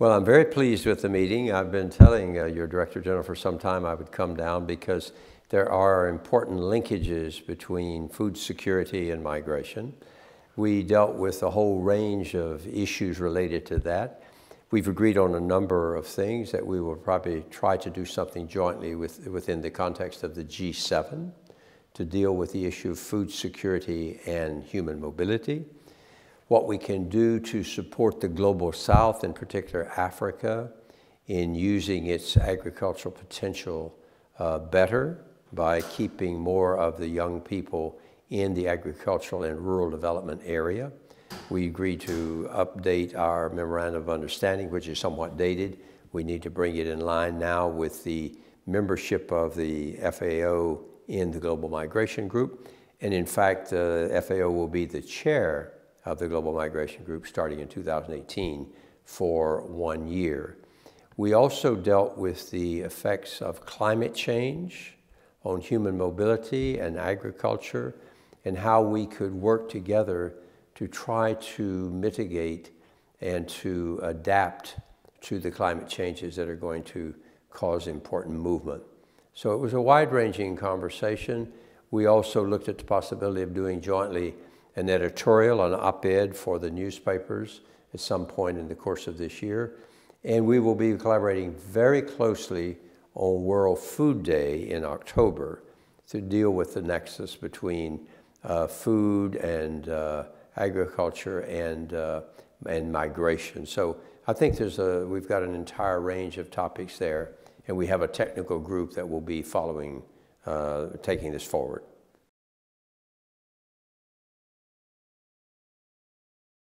Well, I'm very pleased with the meeting. I've been telling uh, your Director General for some time I would come down because there are important linkages between food security and migration. We dealt with a whole range of issues related to that. We've agreed on a number of things that we will probably try to do something jointly with, within the context of the G7 to deal with the issue of food security and human mobility. What we can do to support the global south, in particular Africa, in using its agricultural potential uh, better by keeping more of the young people in the agricultural and rural development area. We agreed to update our memorandum of understanding, which is somewhat dated. We need to bring it in line now with the membership of the FAO in the Global Migration Group. And in fact, the uh, FAO will be the chair of the Global Migration Group starting in 2018 for one year. We also dealt with the effects of climate change on human mobility and agriculture and how we could work together to try to mitigate and to adapt to the climate changes that are going to cause important movement. So it was a wide-ranging conversation. We also looked at the possibility of doing jointly an editorial, an op-ed for the newspapers at some point in the course of this year. And we will be collaborating very closely on World Food Day in October to deal with the nexus between uh, food and uh, agriculture and, uh, and migration. So I think there's a, we've got an entire range of topics there, and we have a technical group that will be following, uh, taking this forward.